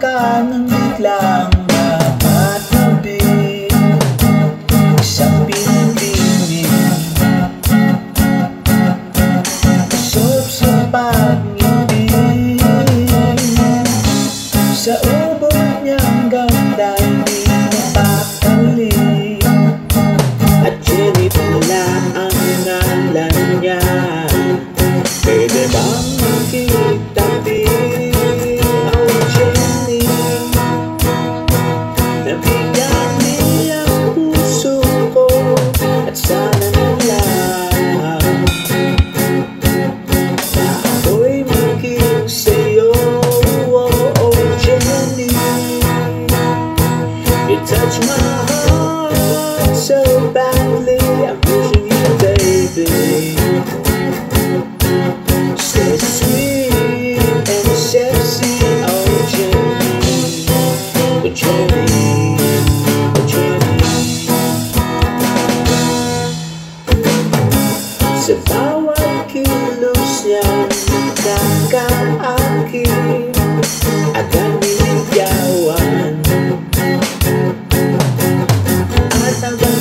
ka ng biglang touch my heart so badly. I'm pushing you, baby. So sweet and sexy, oh, Jenny. But Jenny.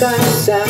descansa.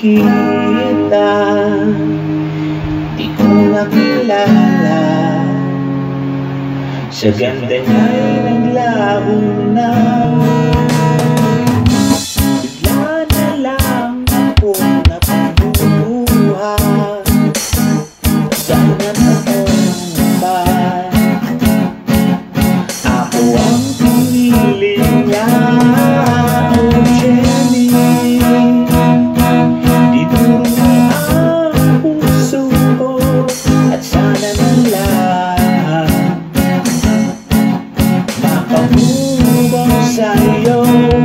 kita Di ko nakilala Sa ganda niya'y naglabo na. como.